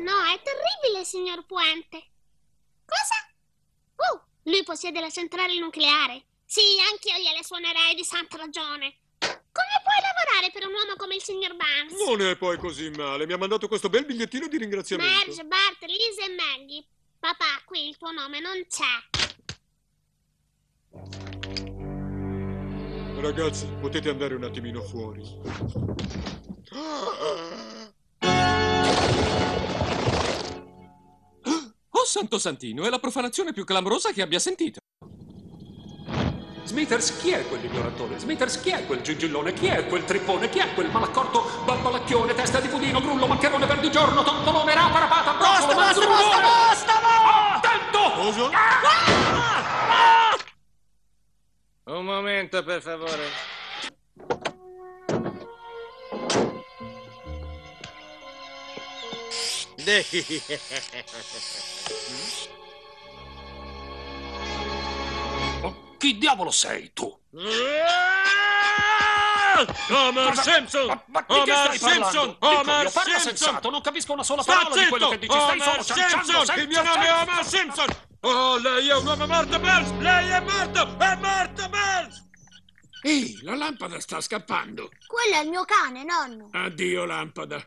No, è terribile, signor Puente. Cosa? Oh, lui possiede la centrale nucleare. Sì, anch'io gliele suonerei di santa ragione. Come puoi lavorare per un uomo come il signor Barnes? Non è poi così male. Mi ha mandato questo bel bigliettino di ringraziamento. Marge, Bart, Lisa e Maggie. Papà, qui il tuo nome non c'è. Ragazzi, potete andare un attimino fuori. Oh, santo santino, è la profanazione più clamorosa che abbia sentito. Smithers, chi è quell'ignoratore? Smithers, chi è quel gingillone? Chi è quel trippone? Chi è quel malaccorto barbalacchione, testa di budino, grullo, maccherone perdigiorno, tontolone, rapa, rapata, broccolo, Basta, basta, manzurrone? basta, basta! Attento! Cosa? Un momento, per favore. chi diavolo sei tu? Homer Simpson! Ma, ma di che Homer stai parlando? Simpson! Dico Homer parla Simpson! sensato, non capisco una sola Sta parola di quello che dici, stai solo Homer Simpson! Il mio nome è. Homer Simpson! Oh, lei è un uomo morto, Burns! Lei è morto! È morto, Burns! Ehi, la lampada sta scappando. Quello è il mio cane, nonno. Addio, lampada.